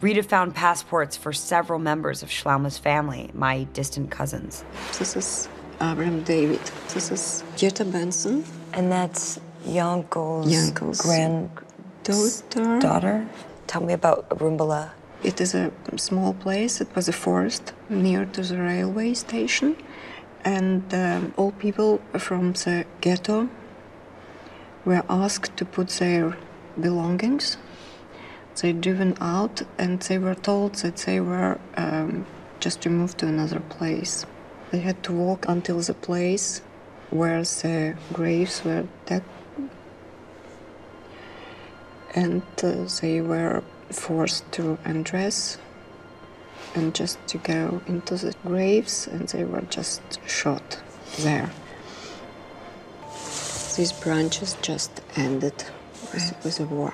Rita found passports for several members of Schlauma's family, my distant cousins. This is Abraham David. This is Jetta Benson. And that's Yankel's, Yankel's granddaughter. daughter. Tell me about Rumbula. It is a small place. It was a forest near to the railway station, and um, all people from the ghetto were asked to put their belongings. They driven out, and they were told that they were um, just to move to another place. They had to walk until the place where the graves were dug, and uh, they were forced to undress and just to go into the graves, and they were just shot there. These branches just ended with, with the war.